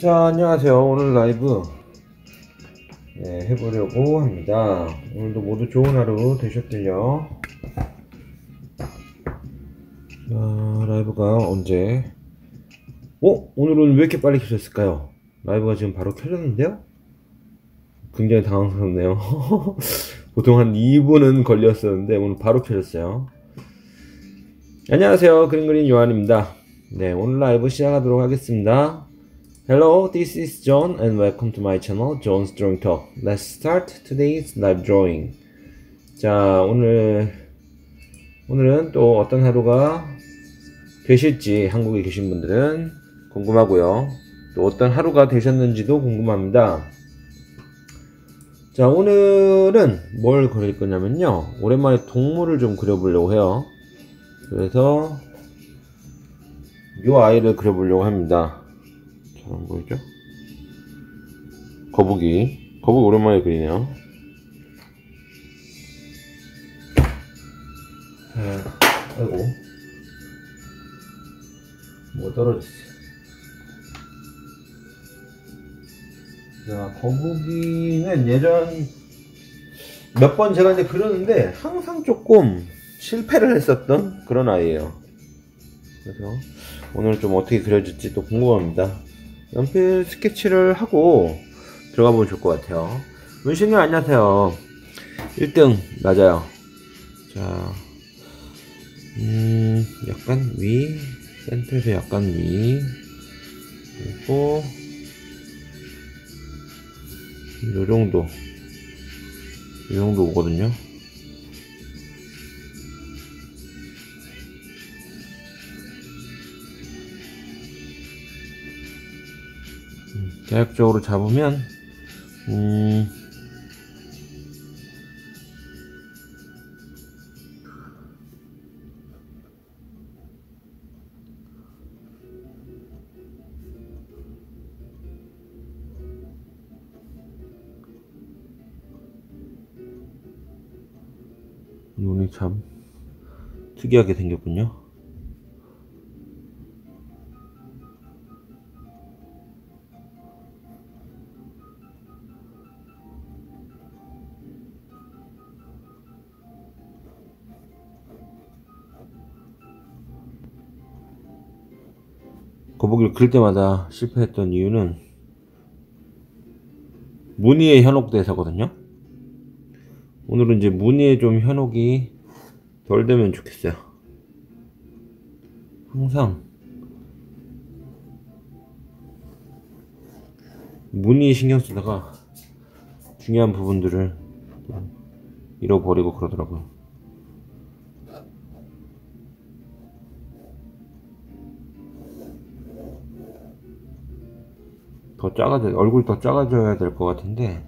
자, 안녕하세요. 오늘 라이브 네, 해보려고 합니다. 오늘도 모두 좋은 하루 되셨길요. 자, 라이브가 언제? 어? 오늘은 왜 이렇게 빨리 켜졌을까요? 라이브가 지금 바로 켜졌는데요? 굉장히 당황스럽네요. 보통 한 2분은 걸렸었는데 오늘 바로 켜졌어요. 안녕하세요. 그린그린 요한입니다. 네, 오늘 라이브 시작하도록 하겠습니다. Hello, this is John and welcome to my channel, John's Drawing Talk. Let's start today's live drawing. 자, 오늘, 오늘은 또 어떤 하루가 되실지 한국에 계신 분들은 궁금하고요. 또 어떤 하루가 되셨는지도 궁금합니다. 자, 오늘은 뭘 그릴 거냐면요. 오랜만에 동물을 좀 그려보려고 해요. 그래서 이 아이를 그려보려고 합니다. 잘안 보이죠? 거북이. 거북이 오랜만에 그리네요. 자, 아이고. 뭐 떨어졌어. 자, 거북이는 예전 몇 번 제가 이제 그렸는데 항상 조금 실패를 했었던 그런 아이예요. 그래서 오늘 좀 어떻게 그려질지 또 궁금합니다. 연필 스케치를 하고 들어가 보면 좋을 것 같아요. 문신님 안녕하세요. 1등 맞아요. 자, 음, 약간 위, 센터에서 약간 위, 그리고 요 정도, 이 정도 오거든요. 대략적으로 잡으면 음 눈이 참 특이하게 생겼군요. 그릴 때마다 실패했던 이유는 무늬에 현혹돼서거든요. 오늘은 이제 무늬에 좀 현혹이 덜 되면 좋겠어요. 항상 무늬에 신경 쓰다가 중요한 부분들을 잃어버리고 그러더라고요. 더 작아져 얼굴이 더 작아져야 될 것 같은데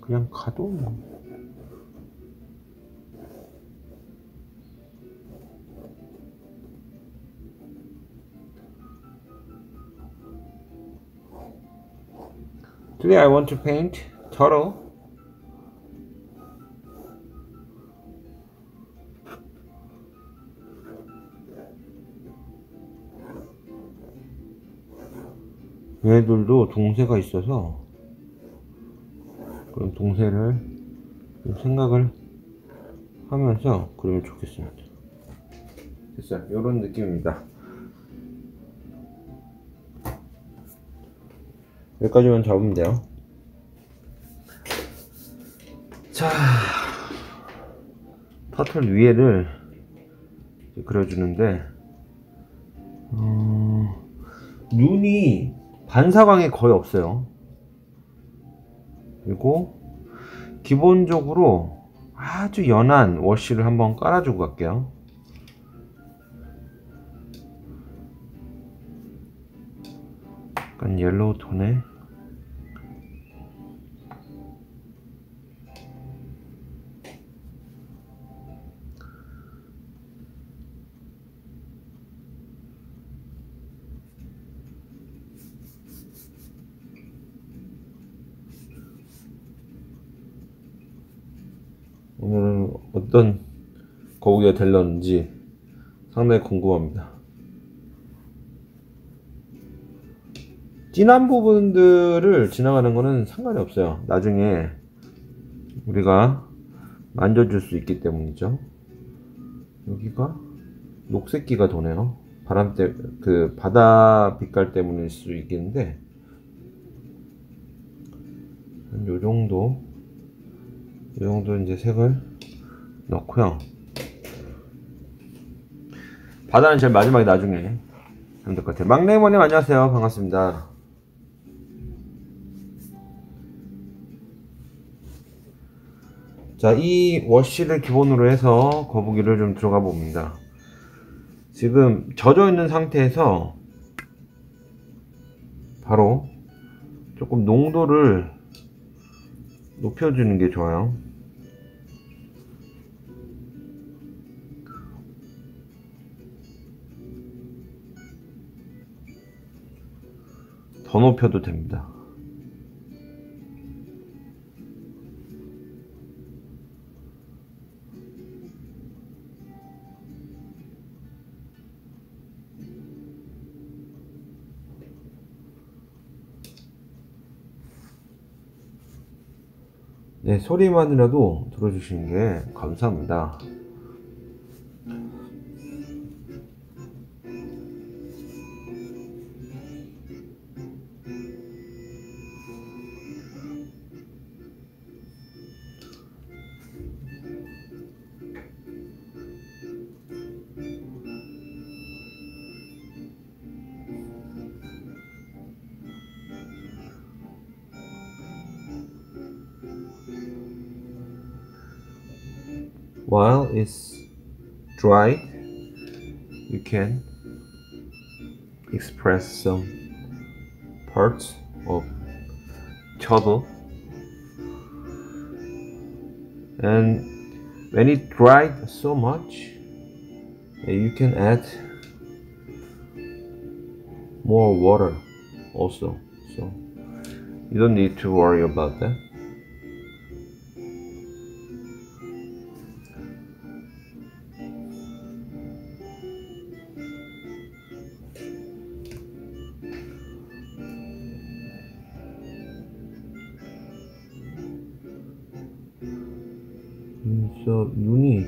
그냥 가도 뭐. Today I want to paint turtle. 얘들도 동세가 있어서 그런 동세를 생각을 하면서 그러면 좋겠습니다. 됐어요. 이런 느낌입니다. 여기까지만 잡으면 돼요. 자, 터틀 위에를 그려주는데, 어, 눈이 반사광이 거의 없어요. 그리고 기본적으로 아주 연한 wash를 한번 깔아주고 갈게요. 약간 yellow 톤에 오늘은 어떤 거북이가 될런지 상당히 궁금합니다. 진한 부분들을 지나가는 거는 상관이 없어요. 나중에 우리가 만져줄 수 있기 때문이죠. 여기가 녹색기가 도네요. 바람 때, 그 바다 빛깔 때문일 수 있겠는데, 요 정도, 요 정도 이제 색을 넣고요. 바다는 제일 마지막에 나중에 하면 될 것 같아요. 막내 이모님 안녕하세요. 반갑습니다. 자, 이 워시를 기본으로 해서 거북이를 좀 들어가 봅니다. 지금 젖어 있는 상태에서 바로 조금 농도를 높여주는 게 좋아요. 더 높여도 됩니다. 네, 소리만이라도 들어주시는 게 감사합니다. It's dry you can express some parts of trouble and when it dried so much uh, you can add more water also. So you don't need to worry about that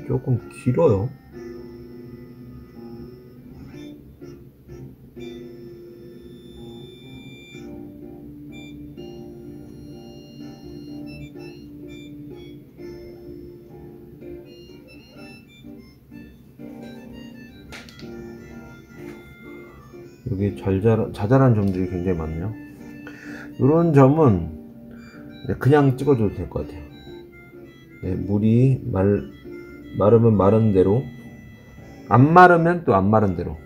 조금 길어요. 여기 잘자, 자잘한 점들이 굉장히 많네요. 이런 점은 그냥 찍어줘도 될 것 같아요. 네, 물이 말, 마르면 마른 대로, 안 마르면 또 안 마른 대로.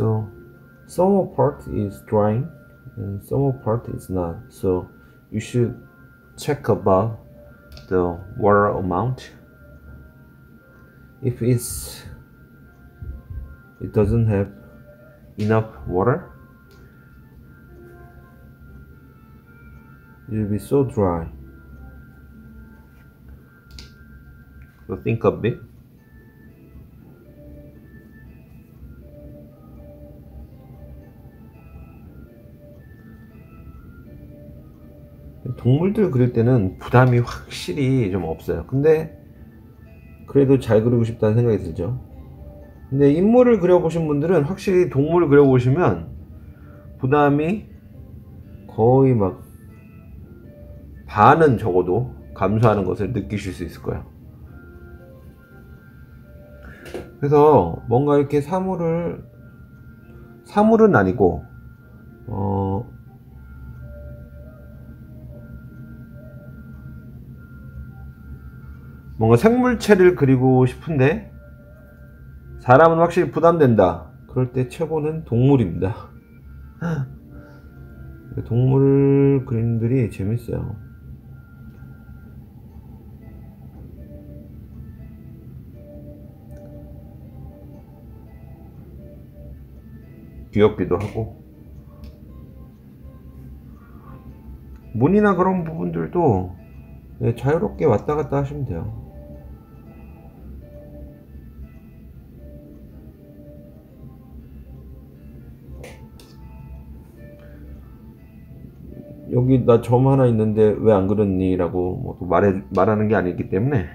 So some part is drying and some part is not. So you should check about the water amount. If it's it doesn't have enough water, it will be so dry. So think a bit. 동물들 그릴 때는 부담이 확실히 좀 없어요. 근데 그래도 잘 그리고 싶다는 생각이 들죠. 근데 인물을 그려보신 분들은 확실히 동물을 그려보시면 부담이 거의 막 반은 적어도 감소하는 것을 느끼실 수 있을 거예요. 그래서 뭔가 이렇게 사물을 사물은 아니고 어 뭔가 생물체를 그리고 싶은데 사람은 확실히 부담된다. 그럴 때 최고는 동물입니다. 동물 그림들이 재밌어요. 귀엽기도 하고 문이나 그런 부분들도 네, 자유롭게 왔다 갔다 하시면 돼요. 여기 나 점 하나 있는데 왜 안 그렸니? 라고 뭐또 말해, 말하는 게 아니기 때문에.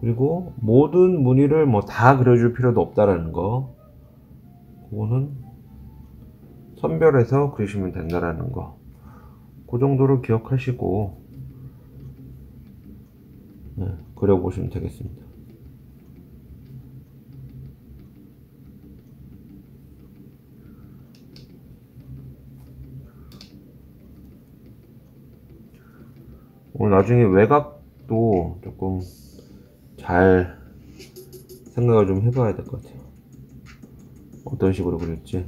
그리고 모든 무늬를 뭐 다 그려줄 필요도 없다라는 거. 그거는 선별해서 그리시면 된다라는 거. 그 정도로 기억하시고 네, 그려보시면 되겠습니다. 오늘 나중에 외곽도 조금 잘 생각을 좀 해봐야 될 것 같아요. 어떤 식으로 그릴지.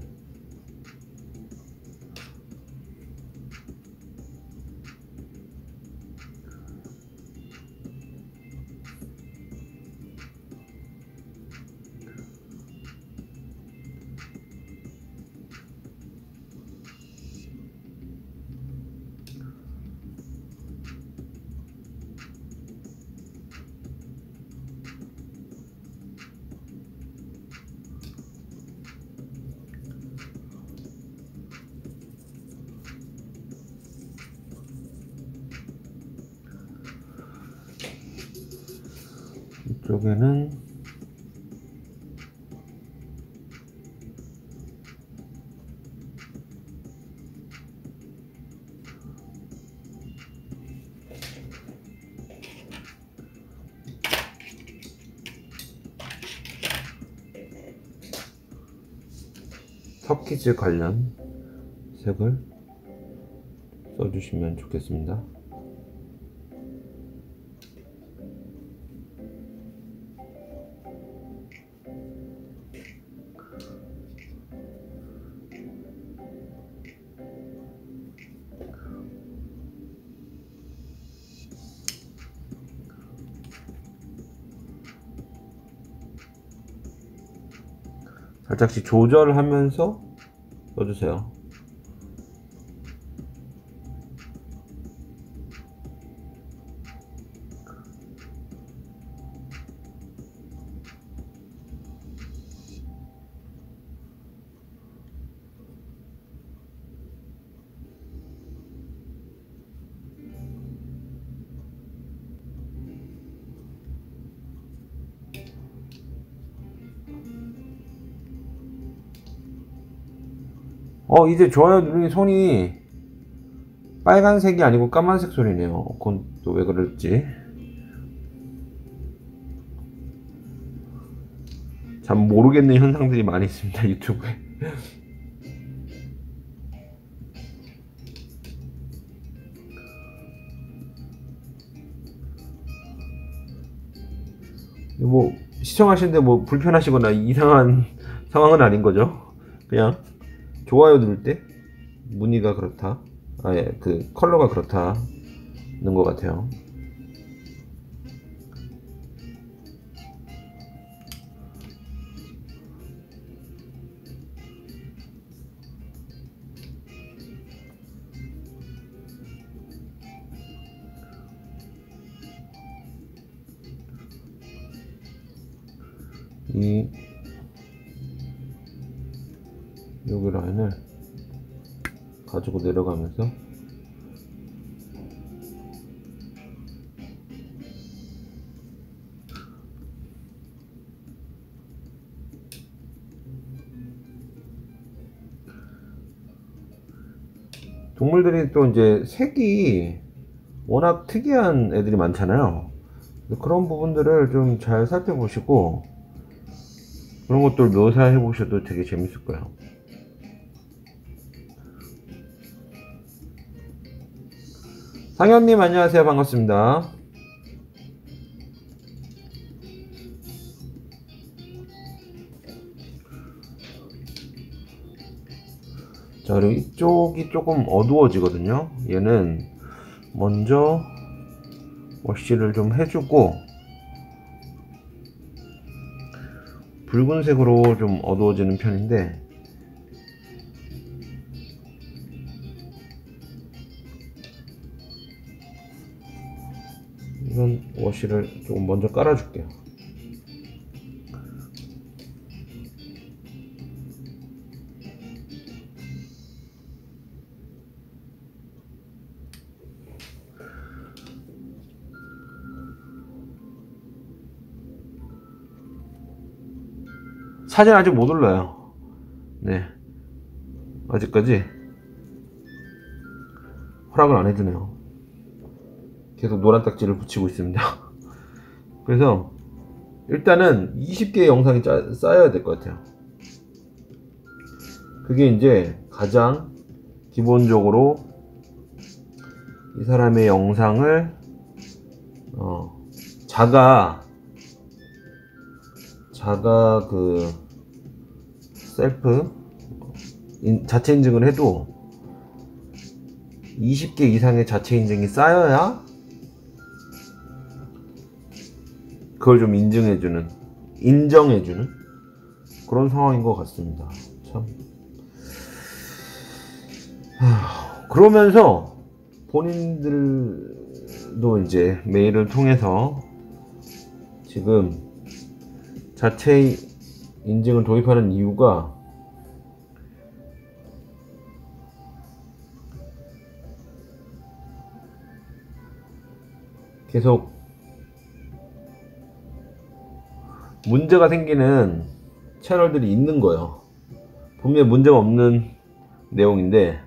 터키즈 관련 색을 써주시면 좋겠습니다. 살짝씩 조절하면서 써주세요. 어 이제 좋아요 누르니 손이 빨간색이 아니고 까만색 소리네요. 그건 또 왜 그럴지. 참 모르겠는 현상들이 많이 있습니다 유튜브에. 뭐 시청하시는데 뭐 불편하시거나 이상한 상황은 아닌 거죠? 그냥 좋아요 누를 때 무늬가 그렇다. 아예 그 컬러가 그렇다는 것 같아요 내려가면서 동물들이 또 이제 색이 워낙 특이한 애들이 많잖아요. 그런 부분들을 좀 잘 살펴보시고 그런 것들 묘사해 보셔도 되게 재밌을 거예요. 상현님 안녕하세요 반갑습니다. 자 그리고 이쪽이 조금 어두워지거든요. 얘는 뭐 먼저 워시를 좀 해주고 붉은색으로 좀 어두워지는 편인데 워시를 조금 먼저 깔아줄게요. 사진 아직 못 올라요. 네. 아직까지 허락을 안 해주네요. 계속 노란 딱지를 붙이고 있습니다. 그래서 일단은 20개의 영상이 짜, 쌓여야 될 것 같아요. 그게 이제 가장 기본적으로 이 사람의 영상을 어, 자가 자가 그 셀프 인, 자체 인증을 해도 20개 이상의 자체 인증이 쌓여야 그걸 좀 인증해주는 인정해주는 그런 상황인 것 같습니다. 참 하, 그러면서 본인들도 이제 메일을 통해서 지금 자체 인증을 도입하는 이유가 계속 문제가 생기는 채널들이 있는 거예요. 분명히 문제가 없는 내용인데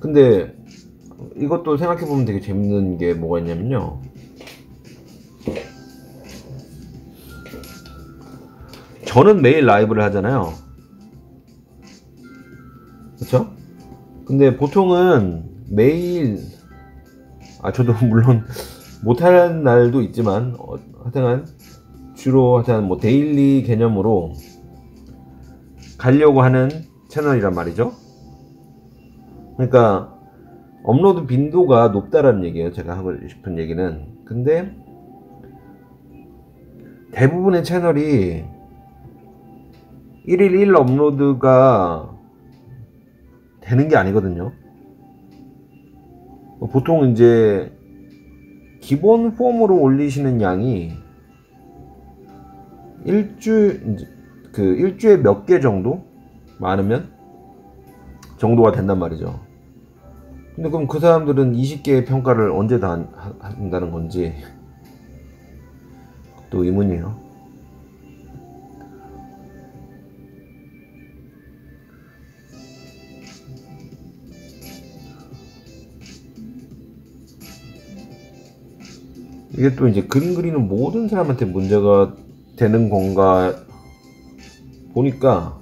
근데 이것도 생각해보면 되게 재밌는 게 뭐가 있냐면요. 저는 매일 라이브를 하잖아요. 그쵸? 근데 보통은 매일, 아, 저도 물론 못하는 날도 있지만, 어, 하여튼 주로 하여튼 뭐 데일리 개념으로 가려고 하는 채널이란 말이죠. 그러니까 업로드 빈도가 높다라는 얘기예요. 제가 하고 싶은 얘기는. 근데 대부분의 채널이 1일 1 업로드가 되는 게 아니거든요. 보통 이제 기본 폼으로 올리시는 양이 일주 그 일주에 몇 개 정도 많으면 정도가 된단 말이죠. 근데 그럼 그 사람들은 20개의 평가를 언제 다 한다는 건지 또 의문이에요. 이게 또 이제 그림 그리는 모든 사람한테 문제가 되는 건가 보니까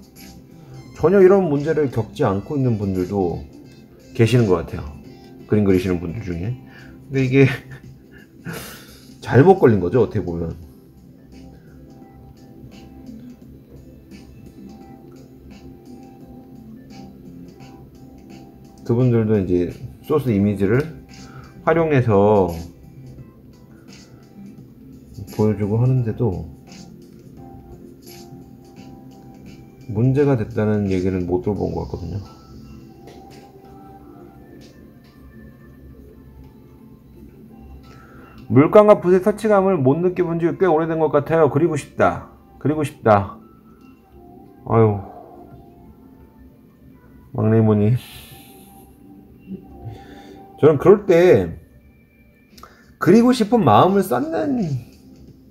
전혀 이런 문제를 겪지 않고 있는 분들도 계시는 것 같아요. 그림 그리시는 분들 중에. 근데 이게 잘못 걸린 거죠, 어떻게 보면. 그분들도 이제 소스 이미지를 활용해서 보여주고 하는데도 문제가 됐다는 얘기를 못 들어본 것 같거든요. 물감과 붓의 터치감을 못 느껴본 지 꽤 오래된 것 같아요. 그리고 싶다. 그리고 싶다. 아유. 막내 이모님. 저는 그럴 때 그리고 싶은 마음을 쌓는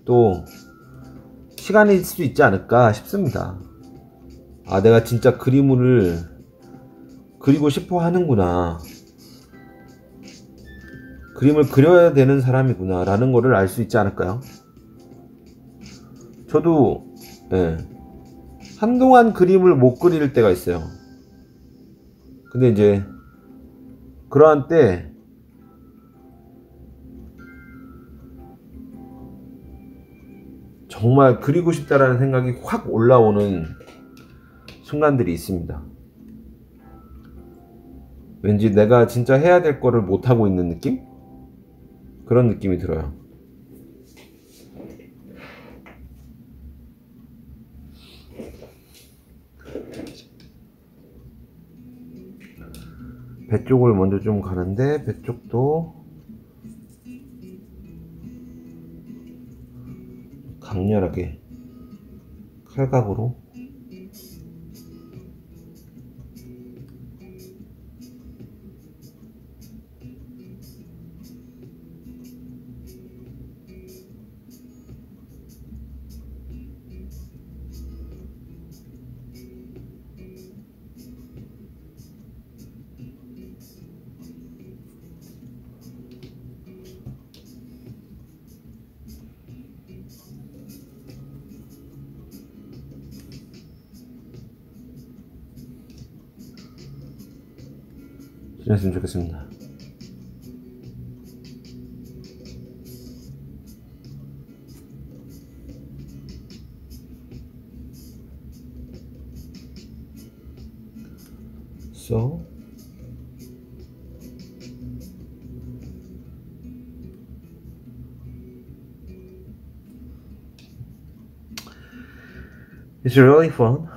또 시간일 수 있지 않을까 싶습니다. 아, 내가 진짜 그림을 그리고 싶어 하는구나. 그림을 그려야 되는 사람이구나 라는 거를 알 수 있지 않을까요? 저도 예, 한동안 그림을 못 그릴 때가 있어요. 근데 이제 그러한 때 정말 그리고 싶다라는 생각이 확 올라오는 순간들이 있습니다. 왠지 내가 진짜 해야 될 거를 못하고 있는 느낌? 그런 느낌이 들어요. 배 쪽을 먼저 좀 가는데 배 쪽도 강렬하게 칼각으로 지냈으면 좋겠습니다. So it's really fun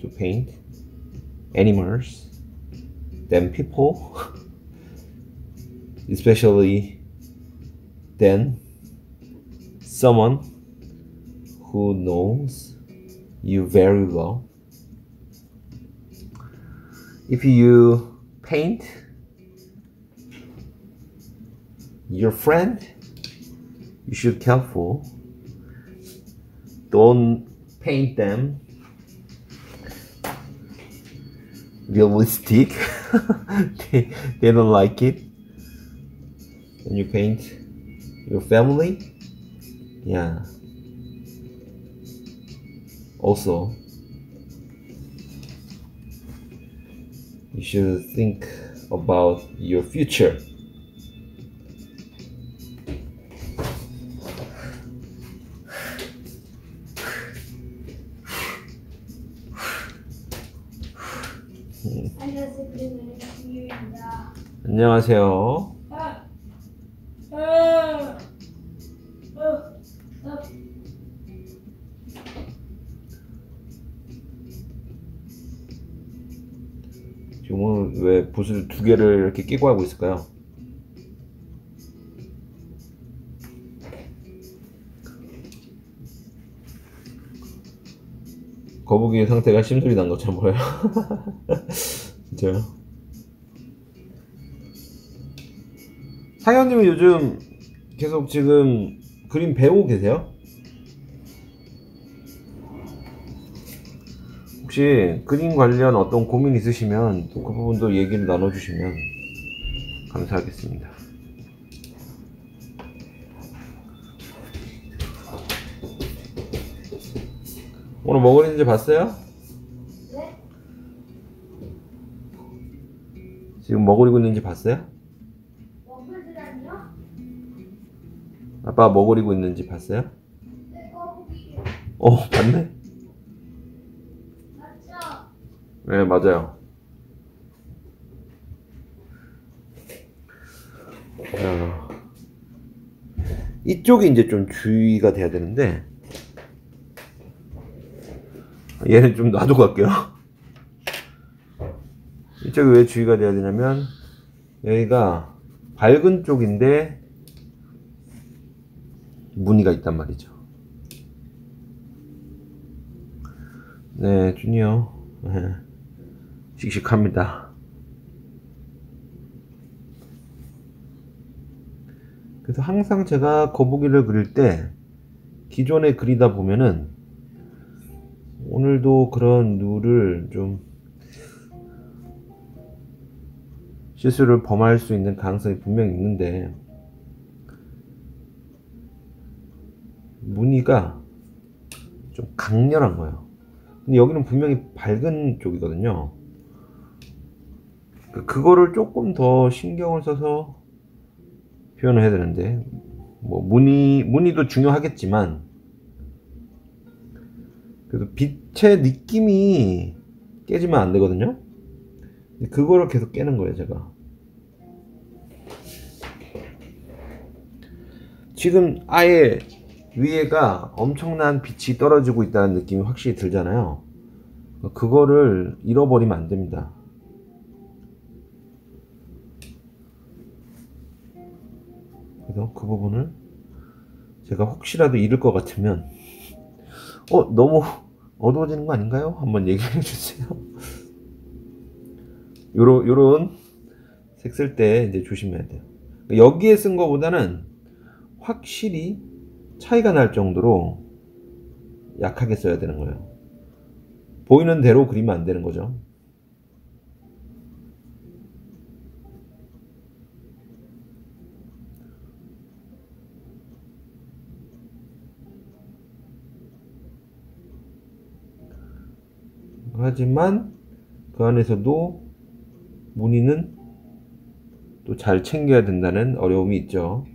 to paint animals than people, especially than someone who knows you very well. If you paint your friend, you should careful. Don't paint them realistic. they, they don't like it. When you paint your family, yeah. Also, you should think about your future. 안녕하세요. 지금 오늘 왜 붓을 두 개를 이렇게 끼고 하고 있을까요? 거북이 상태가 심술이 난 것처럼 보여요. 진짜요? 사연님은 요즘 계속 지금 그림 배우고 계세요? 혹시 그림 관련 어떤 고민 있으시면 또그 부분도 얘기를 나눠주시면 감사하겠습니다. 오늘 뭐 그리는지 봤어요? 네? 지금 뭐 그리고 있는지 봤어요? 아빠가 뭐 그리고 있는지 봤어요? 어? 맞죠? 네, 맞아요. 어, 이쪽이 이제 좀 주의가 돼야 되는데, 얘는 좀 놔두고 갈게요. 이쪽이 왜 주의가 돼야 되냐면, 여기가 밝은 쪽인데, 무늬가 있단 말이죠. 네, 준이요. 네. 씩씩합니다. 그래서 항상 제가 거북이를 그릴 때 기존에 그리다 보면은 오늘도 그런 누를 좀 실수를 범할 수 있는 가능성이 분명히 있는데 무늬가 좀 강렬한 거예요. 근데 여기는 분명히 밝은 쪽이거든요. 그- 그거를 조금 더 신경을 써서 표현을 해야 되는데 뭐 무늬 무늬도 중요하겠지만 그래도 빛의 느낌이 깨지면 안 되거든요. 그거를 계속 깨는 거예요, 제가. 지금 아예 위에가 엄청난 빛이 떨어지고 있다는 느낌이 확실히 들잖아요. 그거를 잃어버리면 안 됩니다. 그래서 그 부분을 제가 혹시라도 잃을 것 같으면 어 너무 어두워지는 거 아닌가요? 한번 얘기해 주세요. 요런 요런 색 쓸 때 이제 조심해야 돼요. 여기에 쓴 거보다는 확실히 차이가 날 정도로 약하게 써야 되는 거예요. 보이는 대로 그리면 안 되는 거죠. 하지만 그 안에서도 무늬는 또 잘 챙겨야 된다는 어려움이 있죠.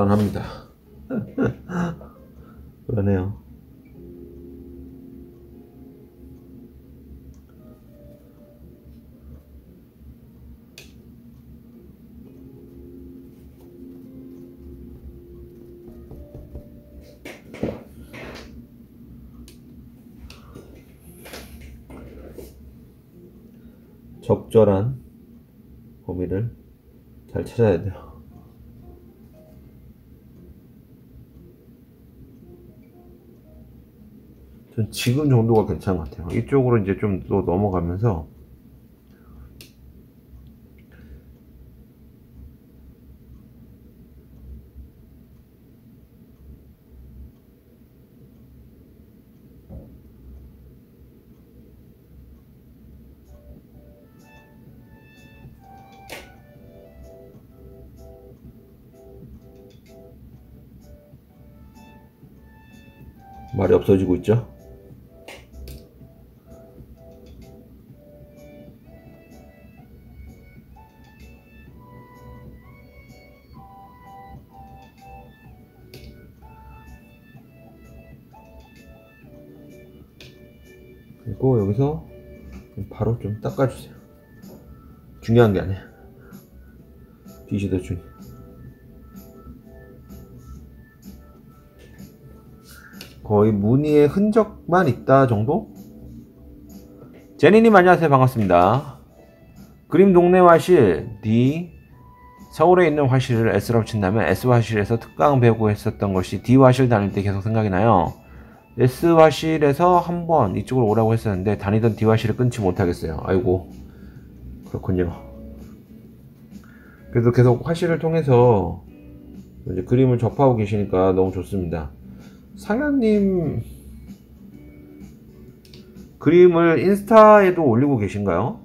불안합니다. 불안해요. 적절한 범위를 잘 찾아야 돼요. 지금 정도가 괜찮은 것 같아요. 이쪽으로 이제 좀 또 넘어가면서 말이 없어지고 있죠. 닦아주세요. 중요한 게 아니야. 더 중요해. 거의 무늬의 흔적만 있다 정도? 제니님 안녕하세요 반갑습니다. 그림 동네 화실 D 서울에 있는 화실을 S로 친다면 S 화실에서 특강 배우고 했었던 것이 D 화실 다닐 때 계속 생각이 나요. S 화실에서 한 번 이쪽으로 오라고 했었는데 다니던 D 화실을 끊지 못하겠어요. 아이고 그렇군요. 그래도 계속 화실을 통해서 이제 그림을 접하고 계시니까 너무 좋습니다. 상현님 그림을 인스타에도 올리고 계신가요?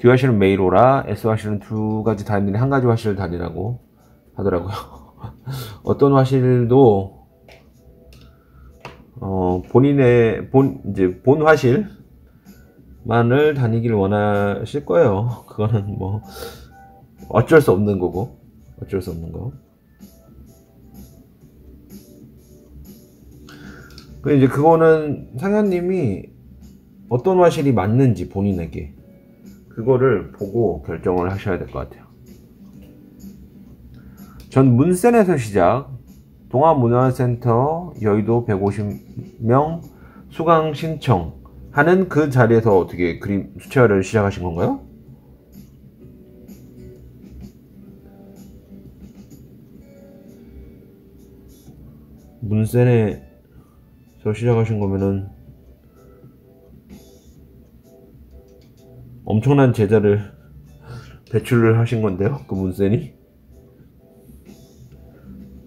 D 화실은 매일 오라, S 화실은 두 가지 다니는 한 가지 화실을 다니라고 하더라고요. 어떤 화실도 어, 본인의 본 이제 본 화실만을 다니길 원하실 거예요. 그거는 뭐 어쩔 수 없는 거고 어쩔 수 없는 거. 그 이제 그거는 상현님이 어떤 화실이 맞는지 본인에게 그거를 보고 결정을 하셔야 될 것 같아요. 전 문센에서 시작, 동아문화센터 여의도 150명 수강 신청 하는 그 자리에서 어떻게 그림 수채화를 시작하신 건가요? 문센에 서 시작하신 거면은 엄청난 제자를 배출을 하신 건데요. 그 문센이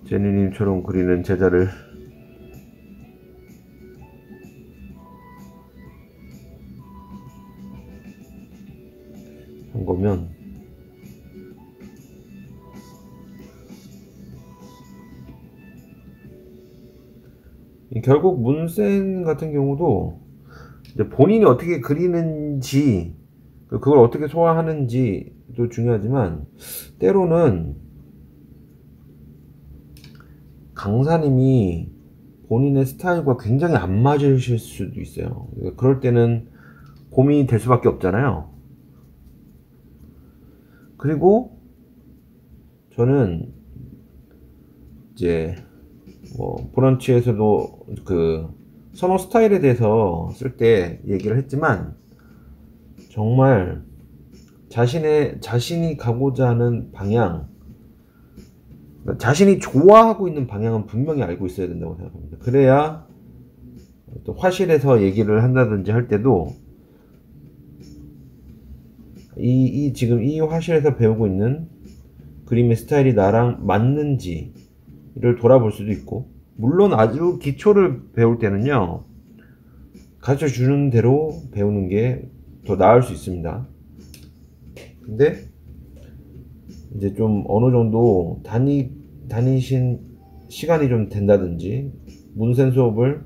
제니님처럼 그리는 제자를 한 거면 이 결국 문센 같은 경우도 본인이 어떻게 그리는지 그- 그걸 어떻게 소화하는지도 중요하지만 때로는 강사님이 본인의 스타일과 굉장히 안 맞으실 수도 있어요. 그럴 때는 고민이 될 수밖에 없잖아요. 그리고 저는 이제 뭐 브런치에서도 그 선호 스타일에 대해서 쓸 때 얘기를 했지만 정말 자신의 자신이 가고자 하는 방향 자신이 좋아하고 있는 방향은 분명히 알고 있어야 된다고 생각합니다. 그래야 또 화실에서 얘기를 한다든지 할 때도 이, 이 지금 이 화실에서 배우고 있는 그림의 스타일이 나랑 맞는지를 돌아볼 수도 있고 물론 아주 기초를 배울 때는요 가르쳐 주는 대로 배우는 게 더 나을 수 있습니다. 근데 이제 좀 어느 정도 다니 다니신 시간이 좀 된다든지 문센 수업을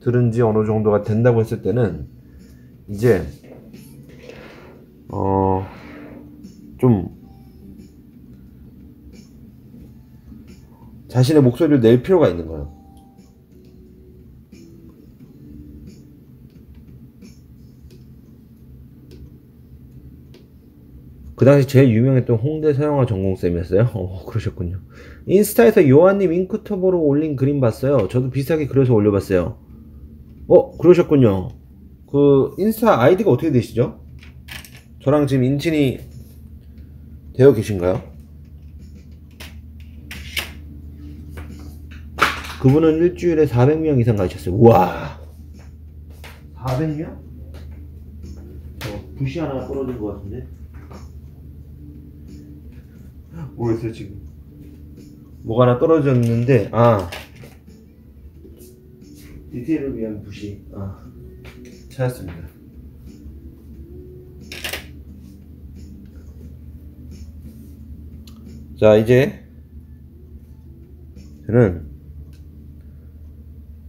들은 지 어느 정도가 된다고 했을 때는 이제 어 좀 자신의 목소리를 낼 필요가 있는 거예요. 그 당시 제일 유명했던 홍대 서영아 전공쌤이었어요? 어, 그러셨군요. 인스타에서 요한님 잉크터보로 올린 그림 봤어요. 저도 비슷하게 그려서 올려봤어요. 어, 그러셨군요. 그, 인스타 아이디가 어떻게 되시죠? 저랑 지금 인친이 되어 계신가요? 그분은 일주일에 400명 이상 가셨어요. 우와! 400명? 저, 붓이 하나 떨어진 것 같은데? 모르겠어요 지금? 뭐가 하나 떨어졌는데 아. 디테일을 위한 붓이 아 찾았습니다. 자 이제 저는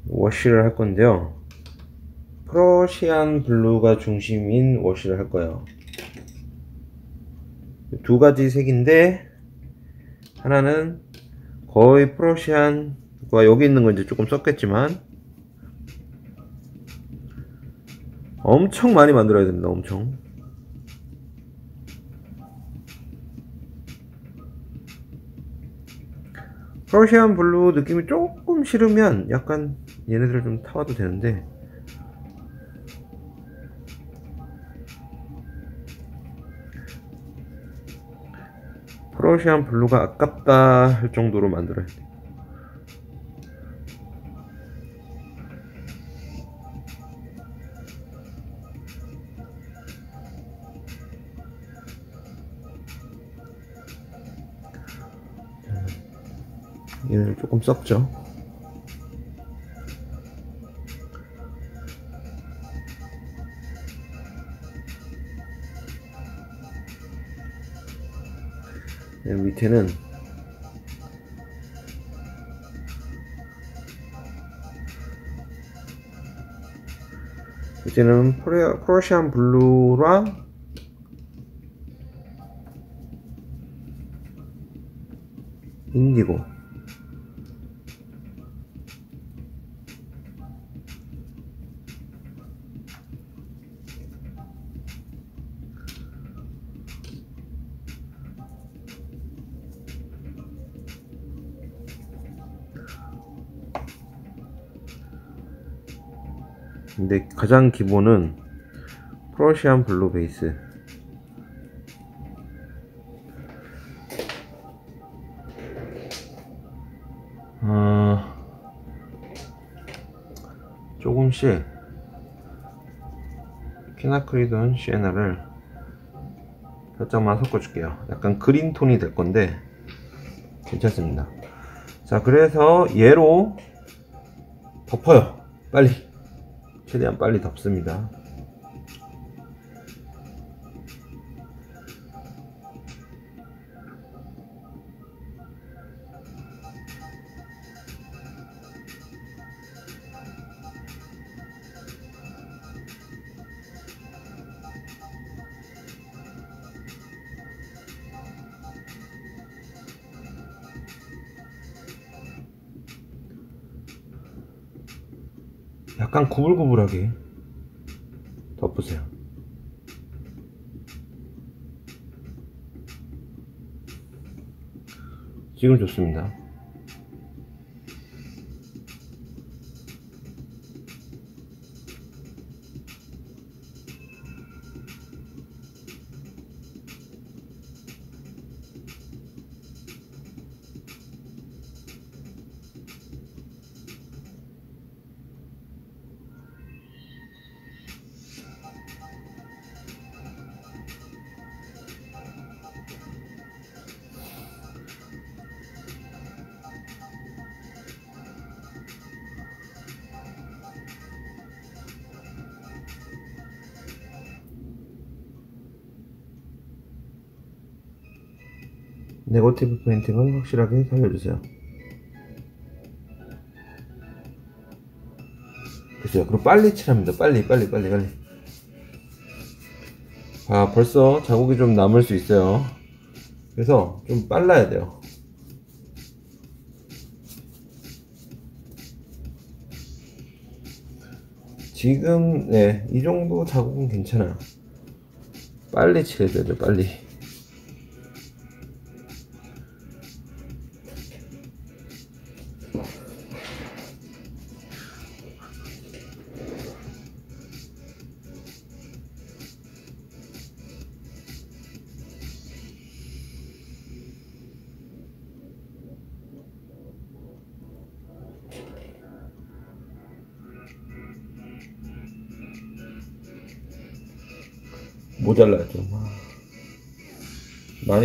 워시를 할 건데요. 프러시안 블루가 중심인 워시를 할 거예요. 두 가지 색인데 하나는 거의 Prussian과 여기 있는 건 이제 조금 썼겠지만 엄청 많이 만들어야 됩니다 엄청. Prussian blue 느낌이 조금 싫으면 약간 얘네들을 좀 타와도 되는데 프로시안 블루가 아깝다 할 정도로 만들어야 돼. 얘는 조금 썩죠. 밑에는 이제는 프로시안 블루랑 인디고 근데 가장 기본은 Prussian blue 베이스 어, 조금씩 quinacridone sienna를 살짝만 섞어줄게요. 약간 green 톤이 될 건데 괜찮습니다. 자, 그래서 얘로 덮어요. 빨리. 최대한 빨리 덮습니다. 구불구불하게 덮으세요. 지금 좋습니다. negative painting을 확실하게 살려주세요. 됐어요. 그리고 빨리 칠합니다. 빨리, 빨리, 빨리, 빨리. 아, 벌써 자국이 좀 남을 수 있어요. 그래서 좀 빨라야 돼요. 지금, 네, 이 정도 자국은 괜찮아요. 빨리 칠해야 돼요, 빨리.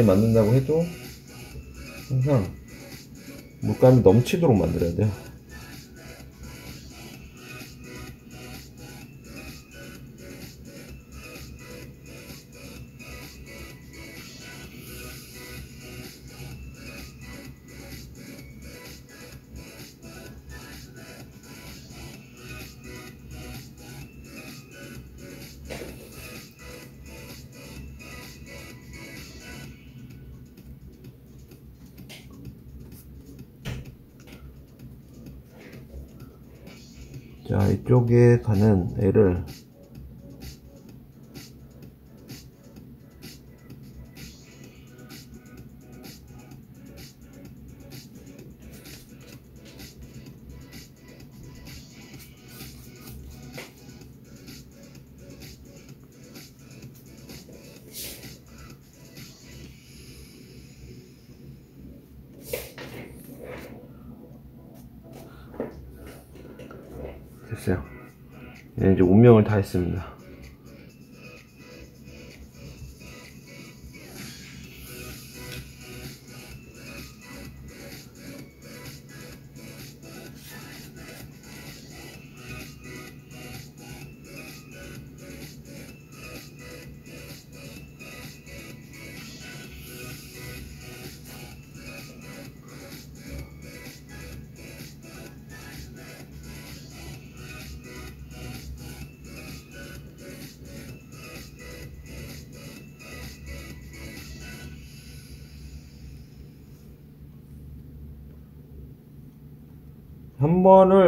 만든다고 해도 항상 물감이 넘치도록 만들어야 돼요 자 이쪽에 가는 애를 했습니다.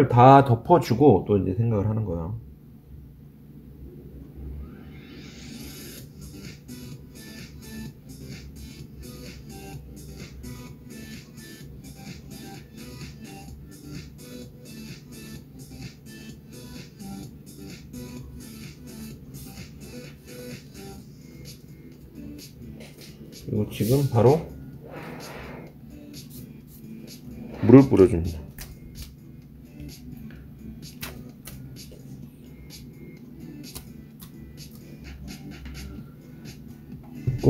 다 덮어주고 또 이제 생각을 하는 거야. 그리고 지금 바로 물을 뿌려줍니다.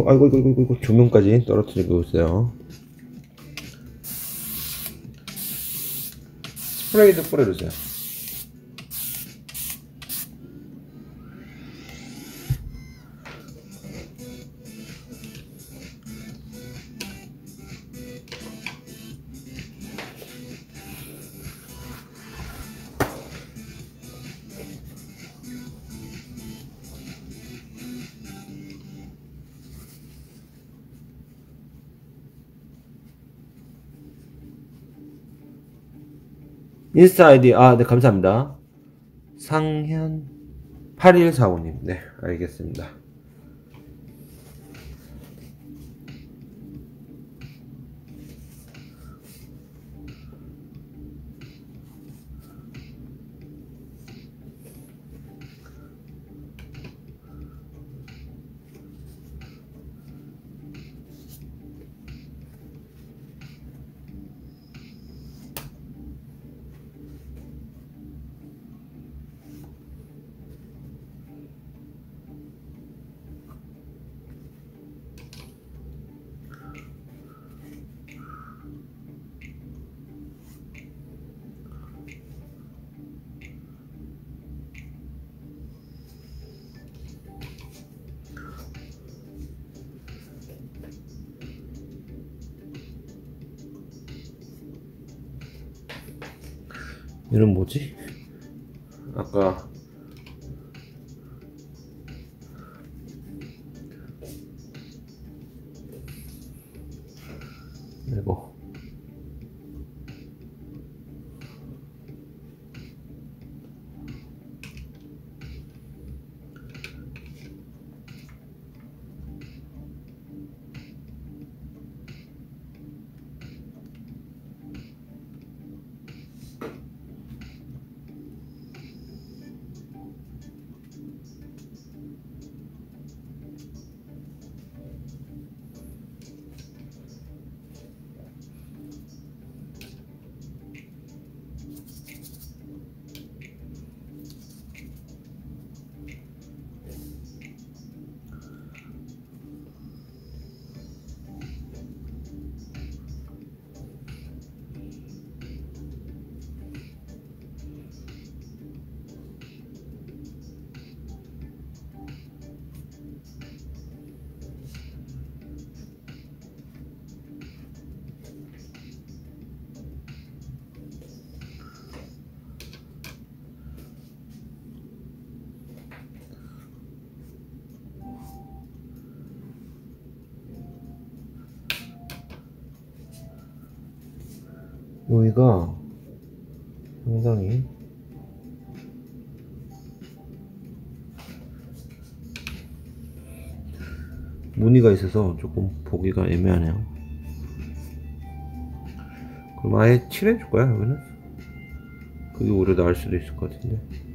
아이고 아이고 아이고 아이고 조명까지 떨어뜨리고 있어요. 스프레이도 뿌려주세요. 인스타 아이디 아 네 감사합니다. 상현 8145님 네 알겠습니다. 여기가 상당히 무늬가 있어서 조금 보기가 애매하네요. 그럼 아예 칠해줄 거야 여기는? 그게 오히려 나을 수도 있을 것 같은데.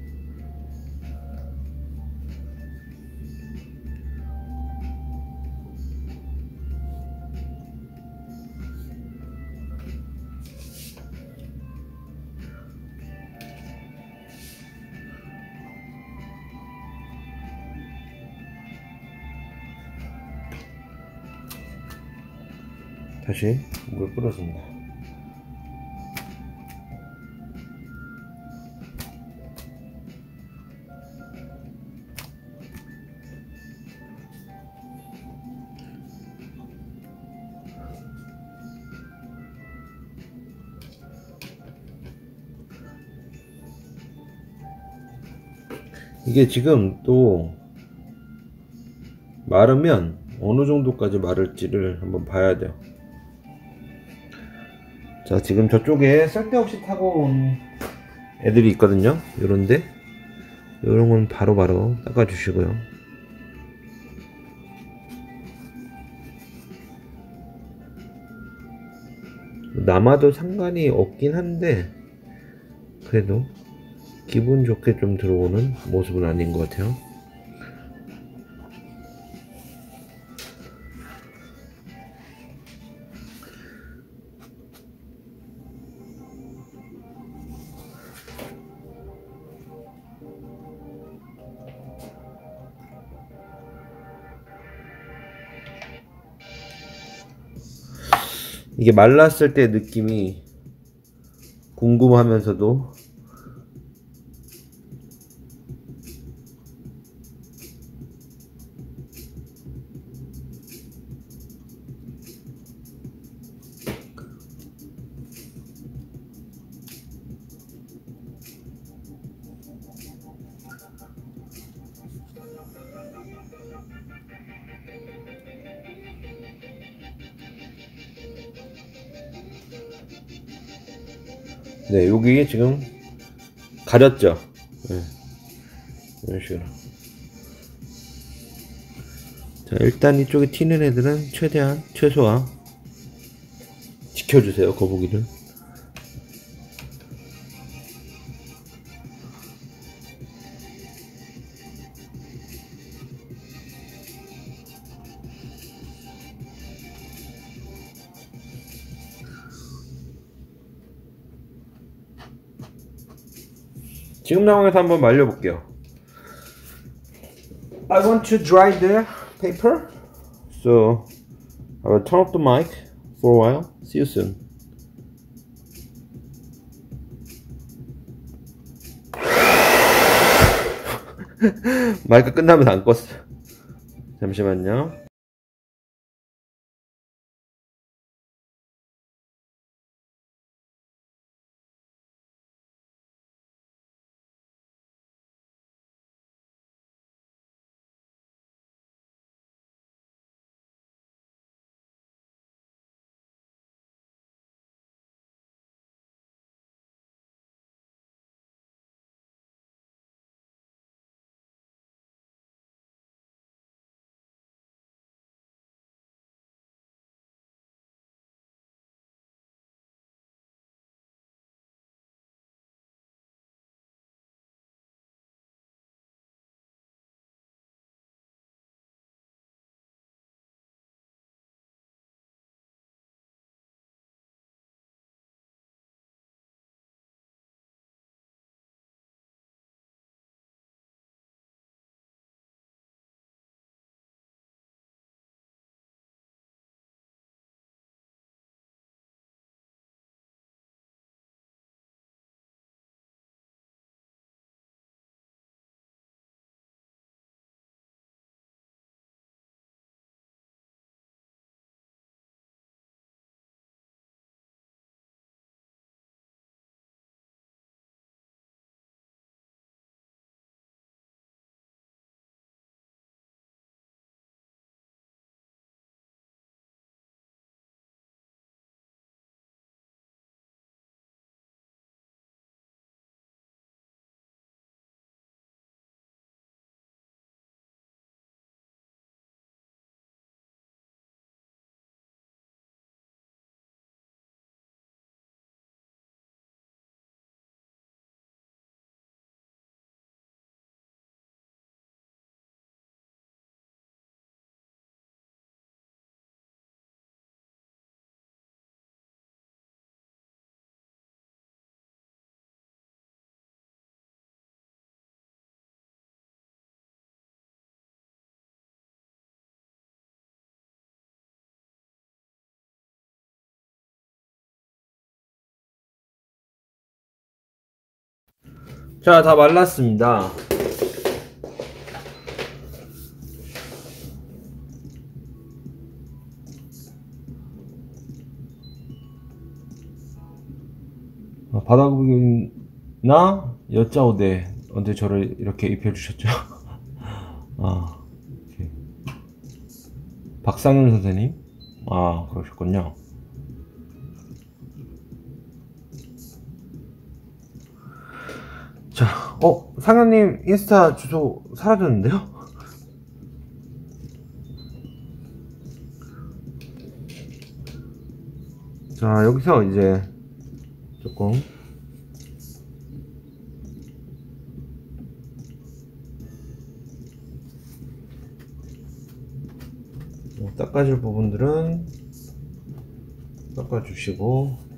다시 물 뿌렸습니다. 이게 지금 또 마르면 어느 정도까지 마를지를 한번 봐야 돼요. 자, 지금 저쪽에 쓸데없이 타고 온 애들이 있거든요. 요런데. 요런 건 바로바로 닦아 주시고요. 남아도 상관이 없긴 한데, 그래도 기분 좋게 좀 들어오는 모습은 아닌 것 같아요. 이게 말랐을 때 느낌이 궁금하면서도 여기 지금 가렸죠. 네. 이런 식으로. 자, 일단 이쪽에 튀는 애들은 최대한 최소화 지켜주세요, 거북이를. 지금 상황에서 한번 말려볼게요. I want to dry the paper. So I will turn off the mic for a while. See you soon. 마이크 끝나면 안 껐어. 잠시만요. 자, 다 말랐습니다. 아, 바다구경이나 여자오대 언제 저를 이렇게 입혀주셨죠? 아, 이렇게. 박상현 선생님? 아, 그러셨군요. 자, 어, 상현님 인스타 주소 사라졌는데요? 자, 여기서 이제 조금 뭐 닦아줄 부분들은 닦아주시고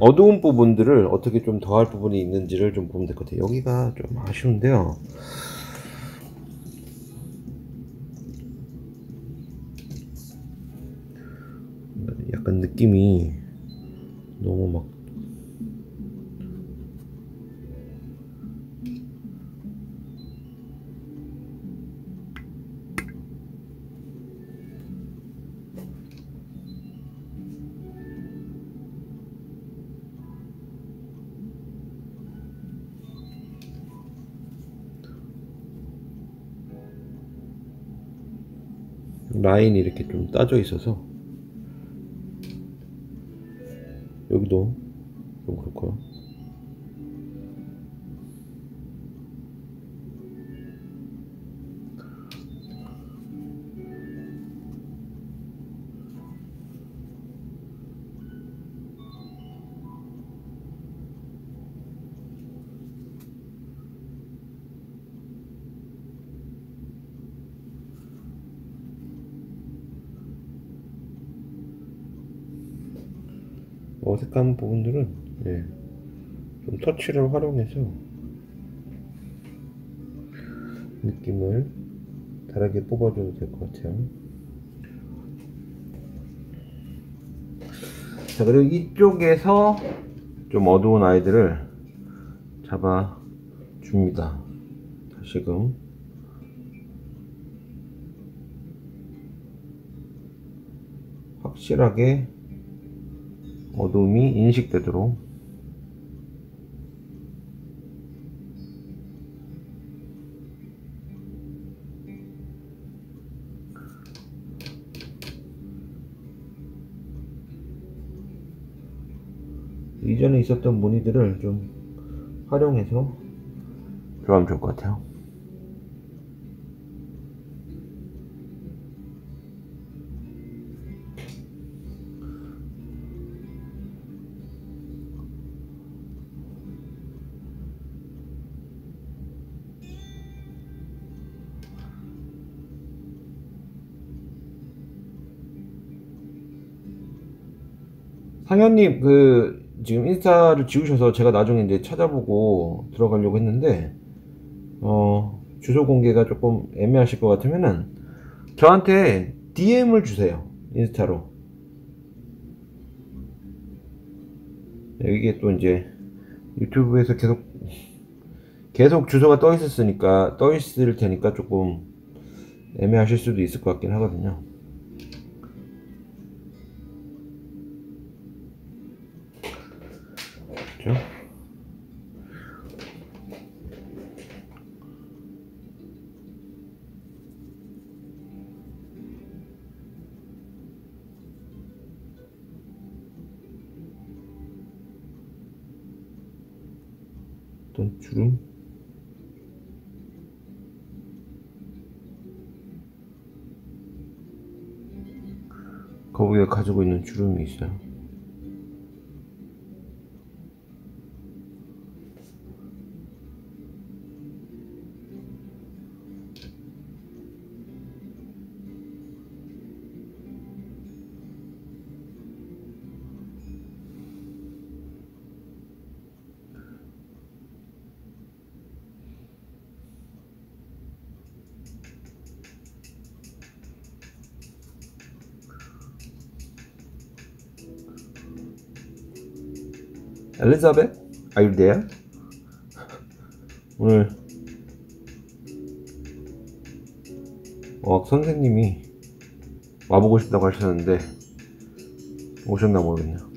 어두운 부분들을 어떻게 좀 더할 부분이 있는지를 좀 보면 될 것 같아요. 여기가 좀 아쉬운데요. 약간 느낌이 너무 막 라인이 이렇게 좀 따져 있어서 여기도 좀 그렇고요. 어색한 부분들은 예, 좀 터치를 활용해서 느낌을 다르게 뽑아줘도 될 것 같아요. 자 그리고 이쪽에서 좀 어두운 아이들을 잡아 줍니다. 다시금 확실하게 어둠이 인식되도록 이전에 있었던 무늬들을 좀 활용해서 들어가면 좋을 것 같아요. 상현님 그 지금 인스타를 지우셔서 제가 나중에 이제 찾아보고 들어가려고 했는데 어 주소 공개가 조금 애매하실 것 같으면은 저한테 DM을 주세요 인스타로 네, 이게 또 이제 유튜브에서 계속 계속 주소가 떠 있었으니까 떠 있을 테니까 조금 애매하실 수도 있을 것 같긴 하거든요. 어떤 주름? 거기에 가지고 있는 주름이 있어요. 엘리자벳? Are you there? 오늘 어, 선생님이 와보고 싶다고 하셨는데 오셨나 모르겠네요.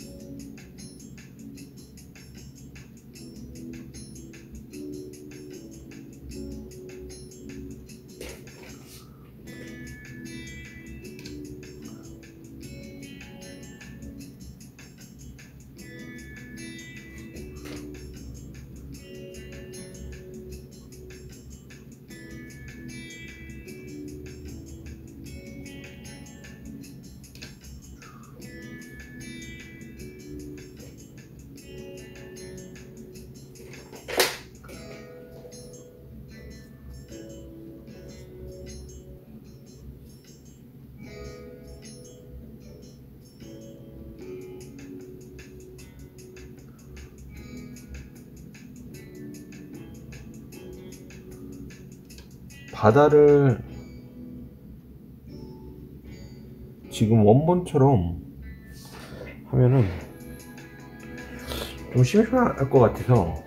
바다를 지금 원본처럼 하면은 좀 심심할 것 같아서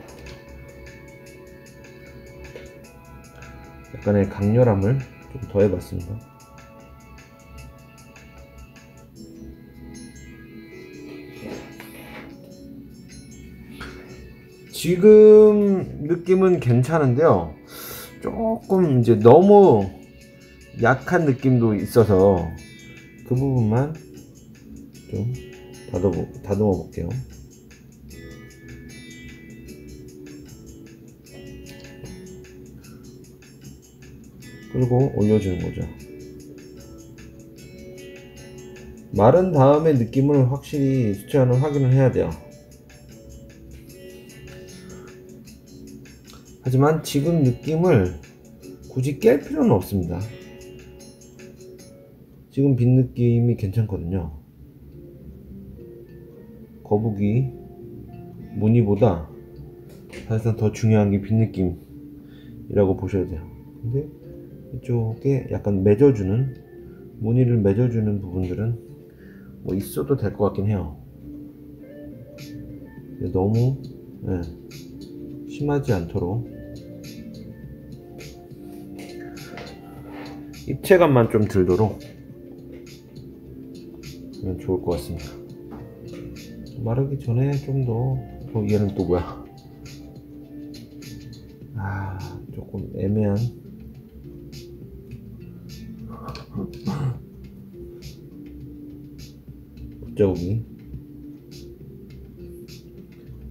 약간의 강렬함을 좀 더해봤습니다. 지금 느낌은 괜찮은데요. 조금 이제 너무 약한 느낌도 있어서 그 부분만 좀 다듬어, 다듬어 볼게요. 그리고 올려주는 거죠. 마른 다음에 느낌을 확실히 수치화는 확인을 해야 돼요. 하지만 지금 느낌을 굳이 깰 필요는 없습니다. 지금 빛 느낌이 괜찮거든요. 거북이 무늬보다 사실상 더 중요한 게 빛 느낌이라고 보셔야 돼요. 근데 이쪽에 약간 맺어주는 무늬를 맺어주는 부분들은 뭐 있어도 될 것 같긴 해요. 너무 예, 심하지 않도록 입체감만 좀 들도록 좋을 것 같습니다. 마르기 전에 좀 더, 어, 얘는 또 뭐야? 아, 조금 애매한. 붓자국이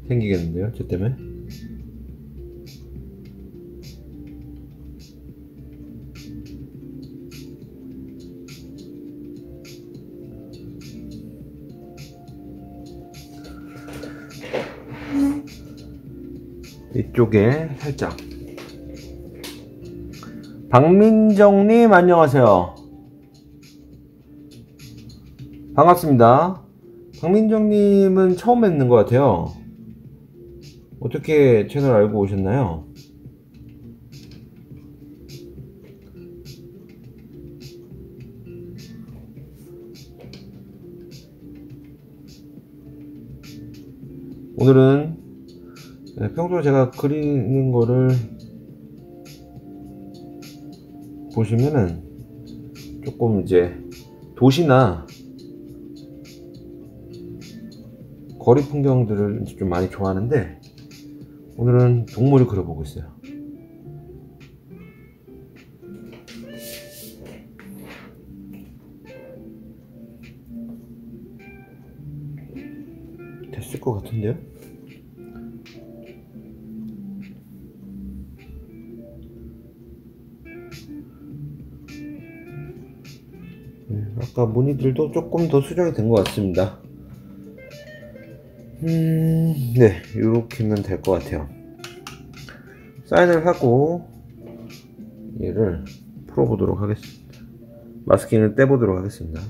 생기겠는데요, 저 때문에? 이쪽에 살짝. 박민정님 안녕하세요. 반갑습니다. 박민정님은 처음 뵙는 것 같아요. 어떻게 채널 알고 오셨나요? 오늘은 네, 평소에 제가 그리는 거를 보시면은 조금 이제 도시나 거리 풍경들을 좀 많이 좋아하는데 오늘은 동물을 그려보고 있어요. 됐을 것 같은데요? 네, 아까 무늬들도 조금 더 수정이 된 것 같습니다. 음, 네, 이렇게면 될 것 같아요. 사인을 하고 얘를 풀어보도록 하겠습니다. 마스킹을 떼보도록 하겠습니다.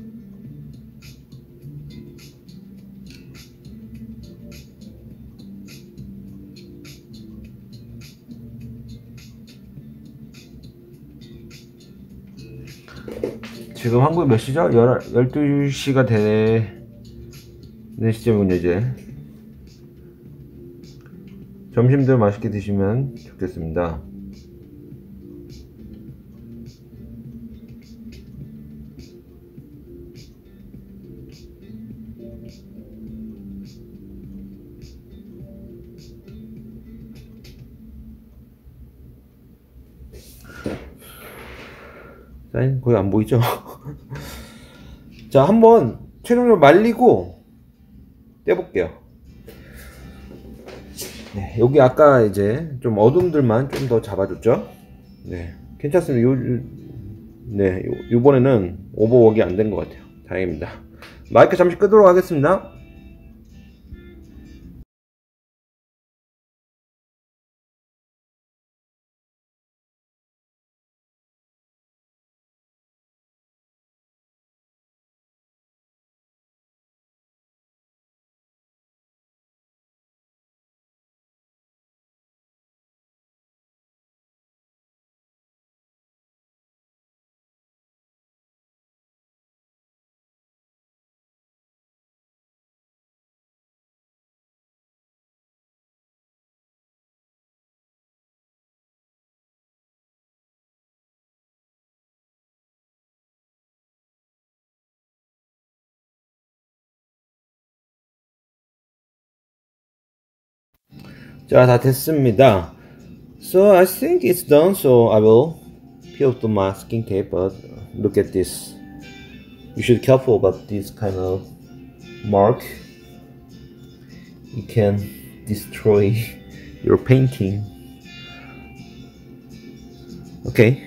지금 한국 몇 시죠? 12시가 되는 시점이군요, 이제. 점심들 맛있게 드시면 좋겠습니다. 사인 거의 안 보이죠? 자, 한번 최종적으로 말리고 떼볼게요. 네, 여기 아까 이제 좀 어둠들만 좀 더 잡아줬죠? 네, 괜찮습니다. 요, 네, 요, 이번에는 오버웍이 안된 것 같아요. 다행입니다. 마이크 잠시 끄도록 하겠습니다. 자, 다 됐습니다. So I think it's done. So I will peel the masking tape. But look at this. You should be careful about this kind of mark. You can destroy your painting. Okay,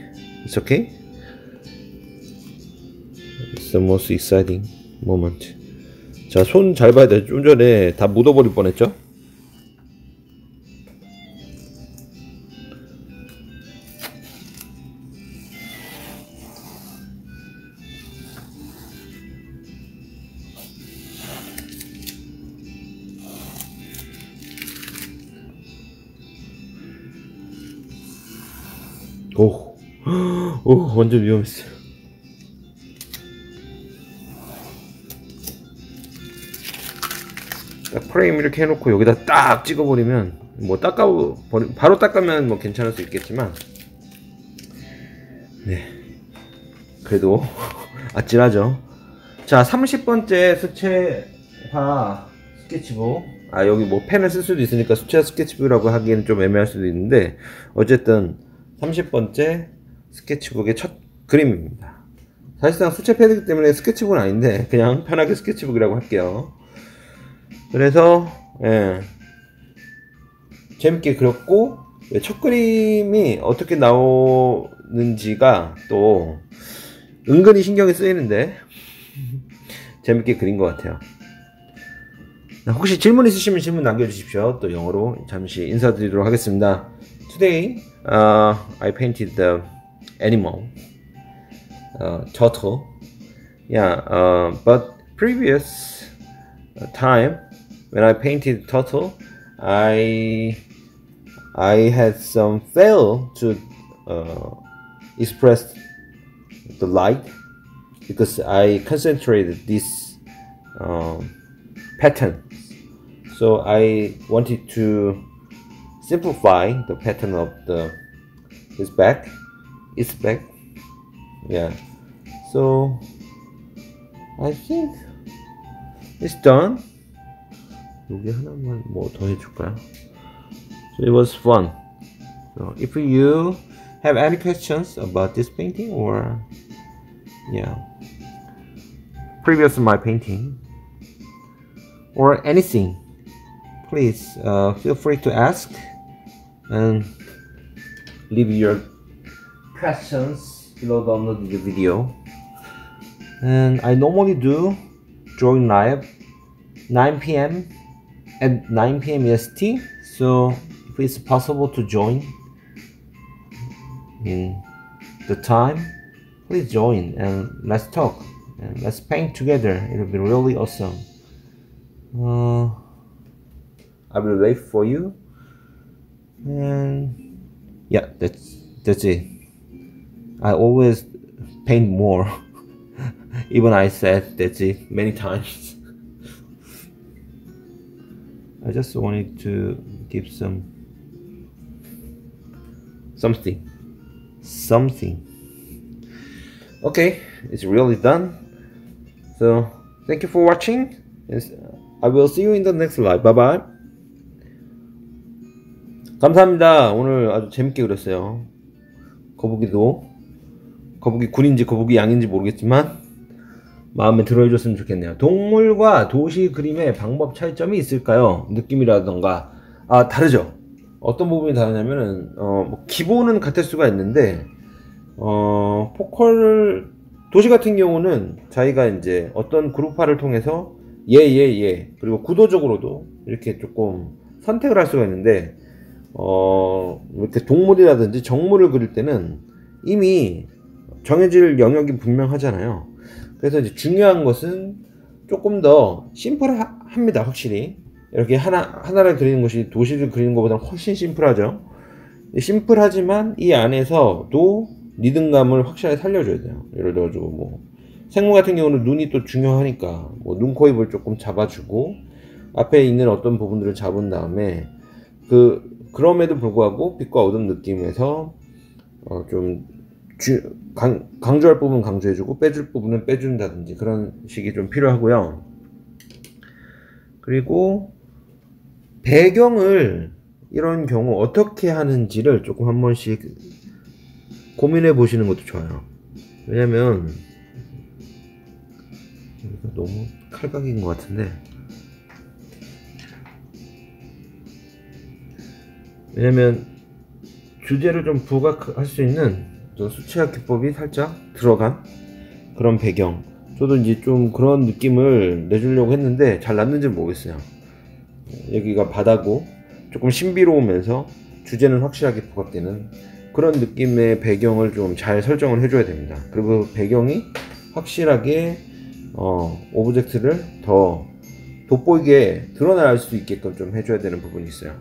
it's okay. It's the most exciting moment. 자, 손 잘 봐야 돼. 좀 전에 다 묻어버릴 뻔했죠? 오, 완전 위험했어요. 딱 프레임 이렇게 해놓고 여기다 딱 찍어버리면 뭐 닦아 버리, 바로 닦으면 뭐 괜찮을 수 있겠지만 네. 그래도 아찔하죠. 자 30번째 수채화 스케치북. 아 여기 뭐 펜을 쓸 수도 있으니까 수채화 스케치북이라고 하기에는 좀 애매할 수도 있는데 어쨌든 30번째 스케치북의 첫 그림입니다 사실상 수채 패드이기 때문에 스케치북은 아닌데 그냥 편하게 스케치북이라고 할게요 그래서 예, 재밌게 그렸고 예, 첫 그림이 어떻게 나오는지가 또 은근히 신경이 쓰이는데 재밌게 그린 것 같아요. 혹시 질문 있으시면 질문 남겨주십시오. 또 영어로 잠시 인사드리도록 하겠습니다. Today, uh, I painted the animal, uh, turtle. Yeah, uh, but previous time when I painted turtle, I I had some fail to uh, express the light because I concentrated this um, pattern. So I wanted to simplify the pattern of the his back, its back. Yeah. So I think it's done. 여기 하나만 뭐 더 해줄까요? So it was fun. So if you have any questions about this painting or yeah, previous to my painting or anything, please uh, feel free to ask and leave your questions below the uploaded video. And I normally do drawing live 9 p.m. at 9 p.m. EST. So if it's possible to join in the time, please join and let's talk and let's paint together. It'll be really awesome. Uh, I will wait for you. And yeah, that's that's it. I always paint more. Even I said that's it many times. I just wanted to give some something something okay it's really done so thank you for watching Yes, I will see you in the next live bye bye 감사합니다 오늘 아주 재밌게 그렸어요 거북이도 거북이 굴인지 거북이 양인지 모르겠지만 마음에 들어 해줬으면 좋겠네요. 동물과 도시 그림의 방법 차이점이 있을까요? 느낌이라던가 아 다르죠. 어떤 부분이 다르냐면은 어, 뭐 기본은 같을 수가 있는데 어, 포컬 도시 같은 경우는 자기가 이제 어떤 그룹화를 통해서 예예예 예, 예. 그리고 구도적으로도 이렇게 조금 선택을 할 수가 있는데 어, 이렇게 동물이라든지 정물을 그릴 때는 이미 정해질 영역이 분명하잖아요. 그래서 이제 중요한 것은 조금 더 심플합니다, 확실히. 이렇게 하나, 하나를 그리는 것이 도시를 그리는 것보다 훨씬 심플하죠. 심플하지만 이 안에서도 리듬감을 확실하게 살려줘야 돼요. 예를 들어가지고 뭐, 생물 같은 경우는 눈이 또 중요하니까, 뭐, 눈, 코, 입을 조금 잡아주고, 앞에 있는 어떤 부분들을 잡은 다음에, 그, 그럼에도 불구하고 빛과 어둠 느낌에서, 어, 좀, 주, 강, 강조할 부분 강조해주고 빼줄 부분은 빼준다든지 그런 식이 좀 필요하고요. 그리고 배경을 이런 경우 어떻게 하는지를 조금 한 번씩 고민해 보시는 것도 좋아요. 왜냐면 여기가 너무 칼각인 것 같은데 왜냐면 주제를 좀 부각할 수 있는 또 수치학 기법이 살짝 들어간 그런 배경. 저도 이제 좀 그런 느낌을 내주려고 했는데 잘 났는지 모르겠어요. 여기가 바다고 조금 신비로우면서 주제는 확실하게 부각되는 그런 느낌의 배경을 좀 잘 설정을 해줘야 됩니다. 그리고 배경이 확실하게 어, 오브젝트를 더 돋보이게 드러날 수 있게끔 좀 해줘야 되는 부분이 있어요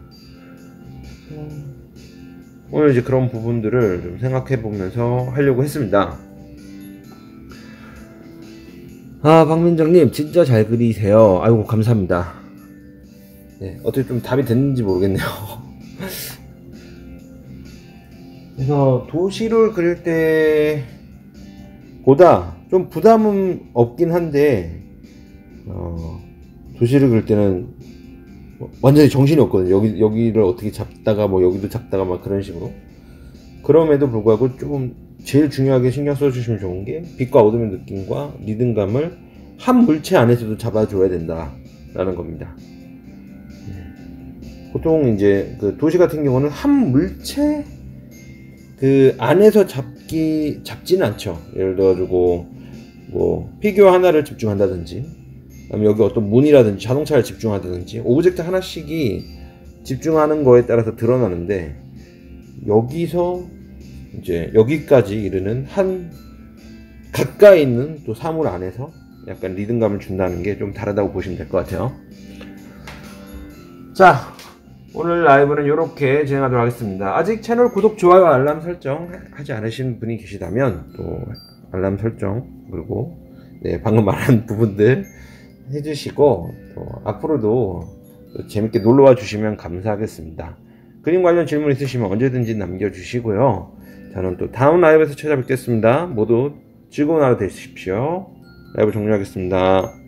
오늘 이제 그런 부분들을 좀 생각해 보면서 하려고 했습니다. 아, 박민정님, 진짜 잘 그리세요. 아이고, 감사합니다. 네, 어떻게 좀 답이 됐는지 모르겠네요. 그래서 도시를 그릴 때 보다 좀 부담은 없긴 한데, 어, 도시를 그릴 때는 완전히 정신이 없거든요. 여기, 여기를 어떻게 잡다가 뭐 여기도 잡다가 막 그런 식으로. 그럼에도 불구하고 조금 제일 중요하게 신경 써주시면 좋은 게 빛과 어둠의 느낌과 리듬감을 한 물체 안에서도 잡아줘야 된다라는 겁니다. 네. 보통 이제 그 도시 같은 경우는 한 물체 그 안에서 잡기 잡지는 않죠. 예를 들어가지고 뭐 피규어 하나를 집중한다든지 여기 어떤 문이라든지 자동차를 집중하든지 object 하나씩이 집중하는 거에 따라서 드러나는데 여기서 이제 여기까지 이르는 한 가까이 있는 또 사물 안에서 약간 리듬감을 준다는 게 좀 다르다고 보시면 될 것 같아요. 자, 오늘 라이브는 이렇게 진행하도록 하겠습니다. 아직 채널 구독, 좋아요, 알람 설정 하지 않으신 분이 계시다면 또 알람 설정 그리고 네, 방금 말한 부분들 해주시고 또 앞으로도 또 재밌게 놀러와 주시면 감사하겠습니다. 그림 관련 질문 있으시면 언제든지 남겨주시고요. 저는 또 다음 라이브에서 찾아뵙겠습니다. 모두 즐거운 하루 되십시오. 라이브 종료하겠습니다.